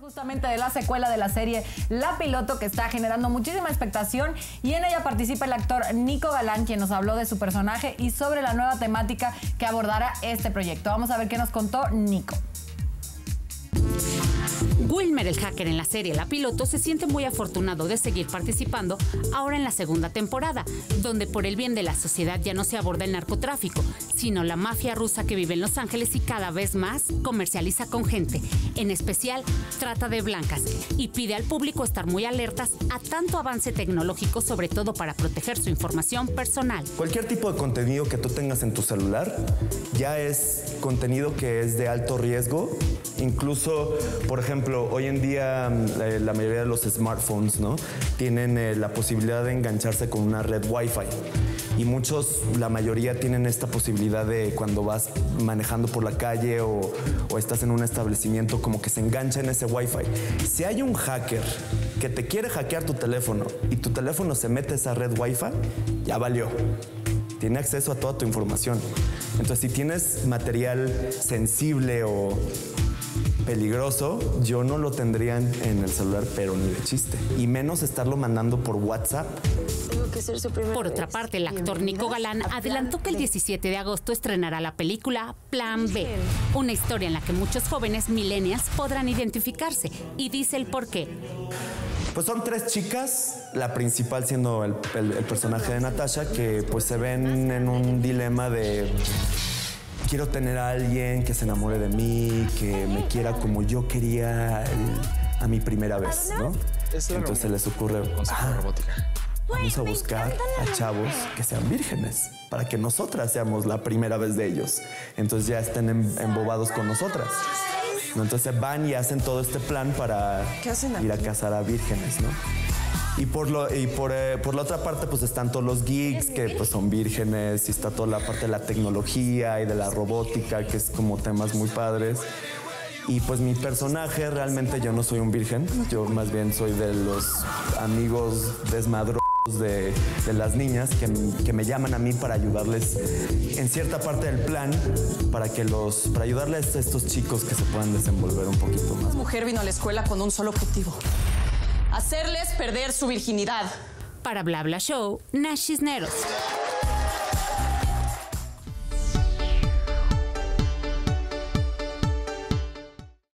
justamente de la secuela de la serie La Piloto que está generando muchísima expectación y en ella participa el actor Nico Galán quien nos habló de su personaje y sobre la nueva temática que abordará este proyecto. Vamos a ver qué nos contó Nico. Wilmer, el hacker en la serie La Piloto, se siente muy afortunado de seguir participando ahora en la segunda temporada, donde por el bien de la sociedad ya no se aborda el narcotráfico, sino la mafia rusa que vive en Los Ángeles y cada vez más comercializa con gente, en especial trata de blancas, y pide al público estar muy alertas a tanto avance tecnológico, sobre todo para proteger su información personal. Cualquier tipo de contenido que tú tengas en tu celular ya es contenido que es de alto riesgo, incluso, por ejemplo, hoy en día mm, la mayoría de los smartphones ¿no? tienen eh, la posibilidad de engancharse con una red Wi-Fi. Y muchos, la mayoría tienen esta posibilidad de cuando vas manejando por la calle o, o estás en un establecimiento, como que se engancha en ese Wi-Fi. Si hay un hacker que te quiere hackear tu teléfono y tu teléfono se mete a esa red Wi-Fi, ya valió tiene acceso a toda tu información. Entonces, si tienes material sensible o peligroso, yo no lo tendría en el celular, pero ni de chiste. Y menos estarlo mandando por WhatsApp. Por otra parte, el actor Nico Galán adelantó que el 17 de agosto estrenará la película Plan B, una historia en la que muchos jóvenes millennials podrán identificarse y dice el por qué. Pues son tres chicas, la principal siendo el, el personaje de Natasha, que pues se ven en un dilema de quiero tener a alguien que se enamore de mí, que me quiera como yo quería a mi primera vez, ¿no? Entonces se les ocurre, ah, vamos a buscar a chavos que sean vírgenes para que nosotras seamos la primera vez de ellos. Entonces ya estén embobados con nosotras. Entonces van y hacen todo este plan para ir a casar a vírgenes, ¿no? Y por lo y por, eh, por, la otra parte pues están todos los geeks que pues son vírgenes y está toda la parte de la tecnología y de la robótica que es como temas muy padres. Y pues mi personaje realmente yo no soy un virgen, yo más bien soy de los amigos desmadrosos de, de, las niñas que, que, me llaman a mí para ayudarles en cierta parte del plan para que los para ayudarles a estos chicos que se puedan desenvolver un poquito más. mujer vino a la escuela con un solo objetivo hacerles perder su virginidad. Para Bla Bla Show, Nash Cisneros.